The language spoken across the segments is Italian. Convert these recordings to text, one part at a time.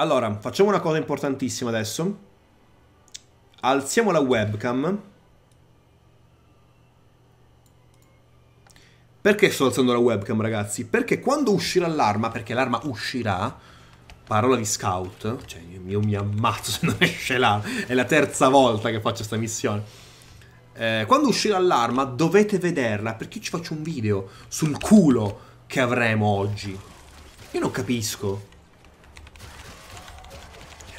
Allora, facciamo una cosa importantissima adesso. Alziamo la webcam. Perché sto alzando la webcam, ragazzi? Perché quando uscirà l'arma, perché l'arma uscirà, parola di scout, cioè io, mi ammazzo se non esce l'arma, è la terza volta che faccio questa missione. Eh, quando uscirà l'arma dovete vederla, perché io ci faccio un video sul culo che avremo oggi. Io non capisco.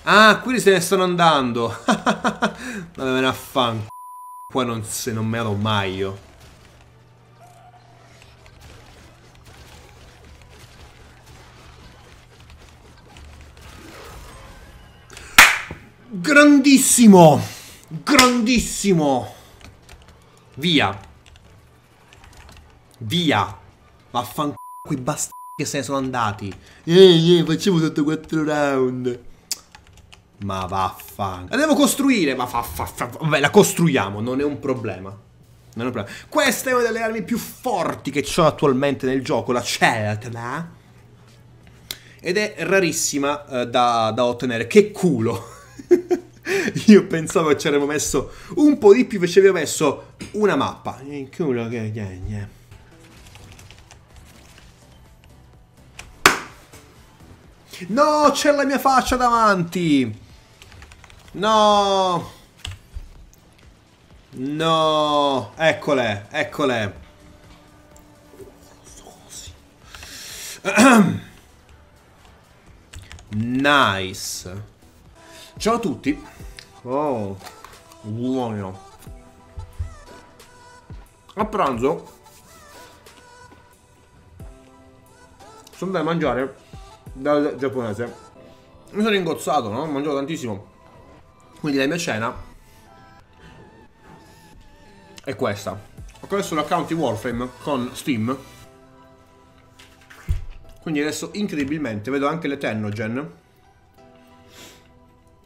Ah, quelli se ne stanno andando. Vabbè, me ne affan... Qua non, se non me lo mai io. Grandissimo! Grandissimo! Via! Via! Vaffanculo quei bastardi che se ne sono andati. Ehi, ehi, facciamo sotto 4 round. Ma vaffan. La devo costruire, ma fa, fa, fa, Vabbè, la costruiamo, non è un problema. Non è un problema. Questa è una delle armi più forti che ho attualmente nel gioco, la Celtna. Ed è rarissima uh, da, da ottenere. Che culo! Io pensavo che ci avremmo messo un po' di più, invece avevo messo una mappa. Il culo che... No, c'è la mia faccia davanti! No! No! Eccole, eccole. Nice. Ciao a tutti. Oh, buono. A pranzo sono andato a mangiare dal giapponese. Mi sono ingozzato, no? Ho mangiato tantissimo. Quindi la mia cena è questa. Ho connesso l'account di Warframe con Steam. Quindi adesso incredibilmente vedo anche le Tennogen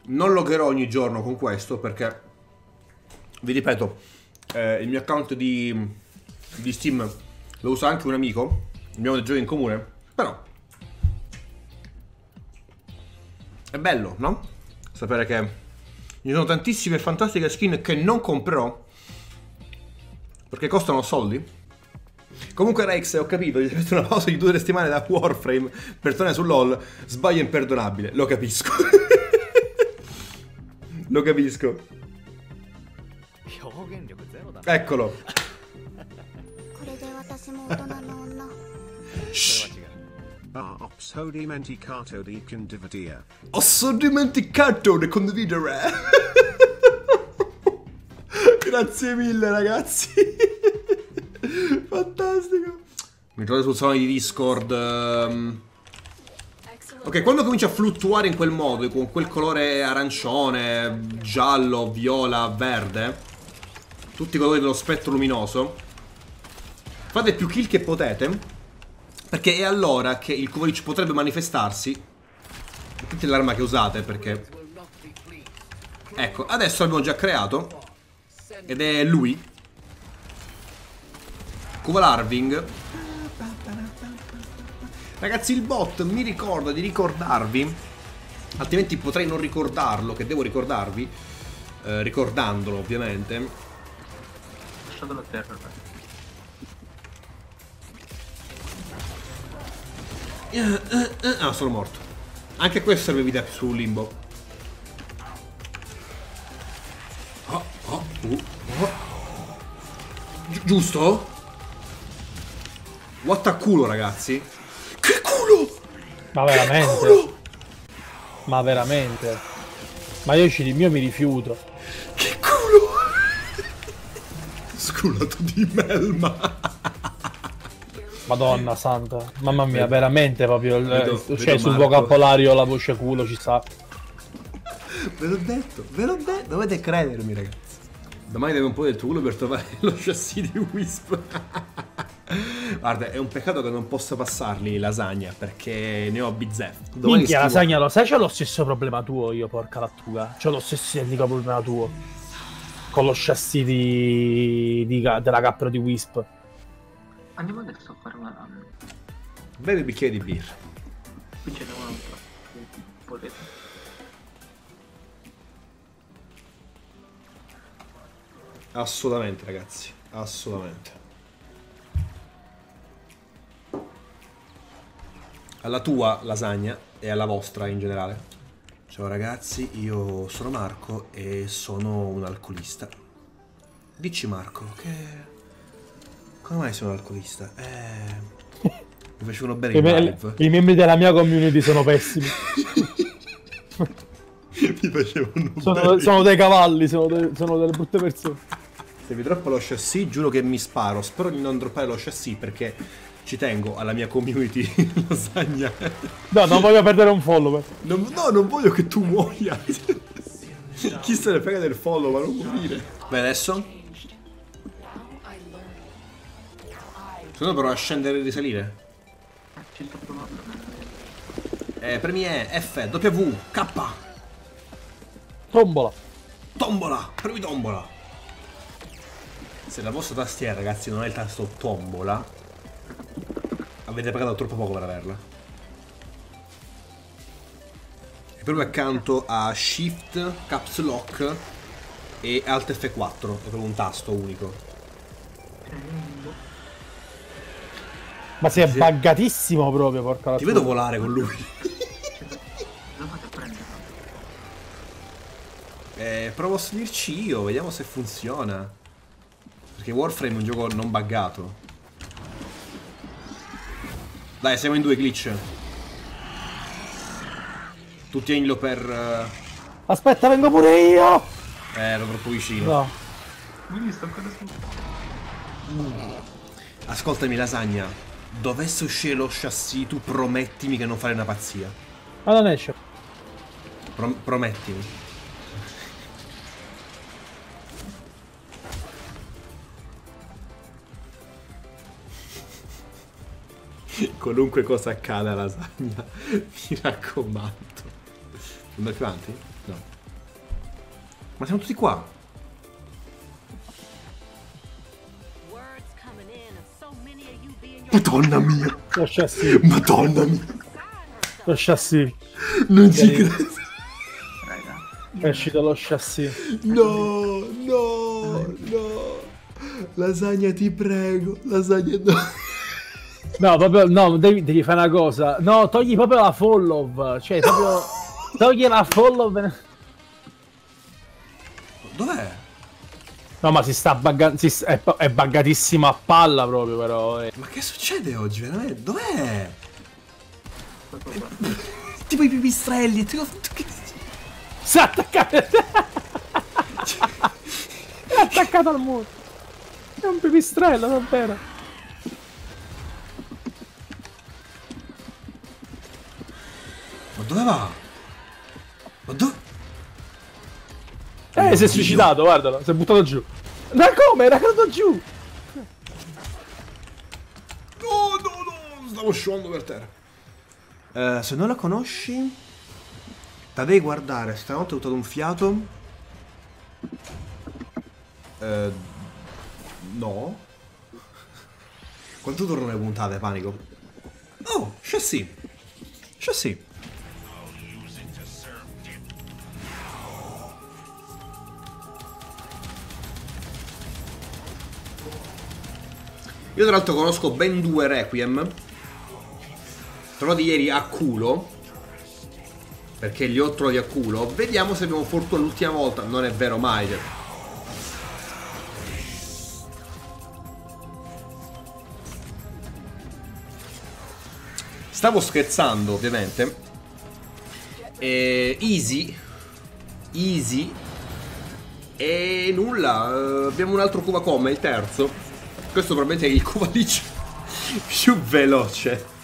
non logherò ogni giorno con questo perché, vi ripeto, eh, il mio account di, di Steam lo usa anche un amico, abbiamo dei giochi in comune, però è bello, no? Sapere che ci sono tantissime fantastiche skin che non comprerò perché costano soldi. Comunque Rex, ho capito, gli avete una pausa di due settimane da Warframe per tornare su LOL, sbaglio imperdonabile, lo capisco. Lo capisco. Eccolo. Ah, ho dimenticato di condividere. Ho dimenticato di condividere. Grazie mille ragazzi. Fantastico. Mi trovo sul salone di Discord. Um... Ok, quando comincia a fluttuare in quel modo, con quel colore arancione, giallo, viola, verde, tutti i colori dello spettro luminoso, fate più kill che potete, perché è allora che il Kovalic potrebbe manifestarsi. Tutte l'arma che usate, perché... Ecco, adesso l'abbiamo già creato, ed è lui. Kuvalarving Ragazzi il bot mi ricorda di ricordarvi Altrimenti potrei non ricordarlo Che devo ricordarvi eh, Ricordandolo ovviamente Lasciatelo a terra Ah sono morto Anche questo serve vita su limbo oh, oh, uh, oh. Gi giusto? What a culo ragazzi che culo! Ma veramente? Culo! Ma veramente? Ma io ci, mio mi rifiuto. Che culo! Sculato di melma. Madonna santa. Mamma mia, veramente proprio. Vedo, cioè, vedo sul Marco. vocabolario la voce culo ci sta. Ve l'ho detto, ve l'ho detto. Dovete credermi, ragazzi. Domani devo un po' del tuo culo per trovare lo chassis di Wisp. Guarda, è un peccato che non possa passarli lasagna perché ne ho bizzeffe. Domani Minchia, scrivo... lasagna, lo sai, c'ho lo stesso problema tuo io, porca lattuga. C'ho lo stesso identico problema tuo. Con lo chassis di, di, della capra di Wisp. Andiamo adesso a fare una run. Bevi bicchiere di birra. Qui ce n'è un altro. volete. Assolutamente, ragazzi. Assolutamente. Alla tua lasagna e alla vostra in generale. Ciao ragazzi, io sono Marco e sono un alcolista. Dici Marco, che... Come mai sono un alcolista? Eh... Mi facevano bene I, live. i membri della mia community sono pessimi. Mi facevano Sono, bene. sono dei cavalli, sono, de- sono delle brutte persone. Se vi droppo lo chassis, giuro che mi sparo. Spero di non droppare lo chassis perché ci tengo alla mia community lasagna. No, non voglio perdere un follower. Non- no, non voglio che tu muoia. Chi se ne frega del follow, ma non morire. Beh, adesso? Secondo me però a scendere e risalire. Ci sto provando. Eh, premi E, F, W, K. Tombola. Tombola, premi tombola. Se la vostra tastiera, ragazzi, non è il tasto tombola, avete pagato troppo poco per averla. È proprio accanto a Shift, Caps Lock e Alt F4. È proprio un tasto unico. Ma sei buggatissimo proprio, porca la Ti tua. vedo volare con lui. Eh, provo a salirci io, vediamo se funziona. Perché Warframe è un gioco non buggato. Dai, siamo in due glitch. Tu tienilo per... eh, Aspetta, vengo pure io! Eh, ero troppo vicino. No. Quindi sto ancora su. Ascoltami, lasagna. Dovesse uscire lo chassis, tu promettimi che non fare una pazzia. Ma non esce. Pro- promettimi. Qualunque cosa accada alla lasagna, mi raccomando. Andare più avanti? No. Ma siamo tutti qua. Madonna mia. Lo chassis. Madonna mia. Lo chassis. Non ci credo. Raga. È uscito lo chassis. No, no, no. Lasagna ti prego. Lasagna no. No, proprio, no, devi, devi fare una cosa. No, togli proprio la follow. Cioè, proprio. Togli la follow. No, ma si sta buggando. è, è buggatissimo a palla proprio, però. eh. Ma che succede oggi, veramente? Dov'è? tipo i pipistrelli. Tipo... Si è attaccato. è attaccato al muro. È un pipistrello, davvero. Eh, si è suicidato, guardalo. Si è buttato giù. Ma come? Era caduto giù. No, no, no. Stavo scivolando per terra. Eh, se non la conosci, la devi guardare. Stanotte ho buttato un fiato. Eh, no. Quanto durano le puntate, panico? Oh, chassis. Chassis. Io tra l'altro conosco ben due Requiem. Trovati ieri a culo. Perché li ho trovati a culo. Vediamo se abbiamo fortuna l'ultima volta. Non è vero mai. Stavo scherzando, ovviamente. E easy. Easy. E nulla. eh, abbiamo un altro Kuvakoma, il terzo. Questo probabilmente è il Kuvalic più veloce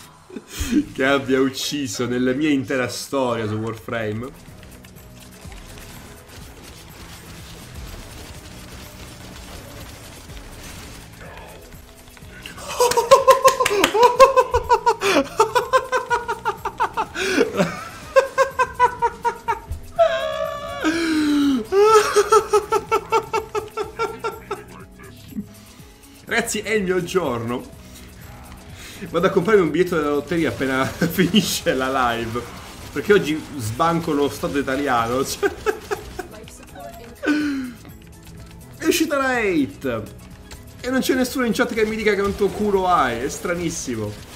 che abbia ucciso nella mia intera storia su Warframe. Il mio giorno. Vado a comprare un biglietto della lotteria appena finisce la live. Perché oggi sbanco lo stato italiano. È uscita la 8. E non c'è nessuno in chat che mi dica quanto culo hai. È stranissimo.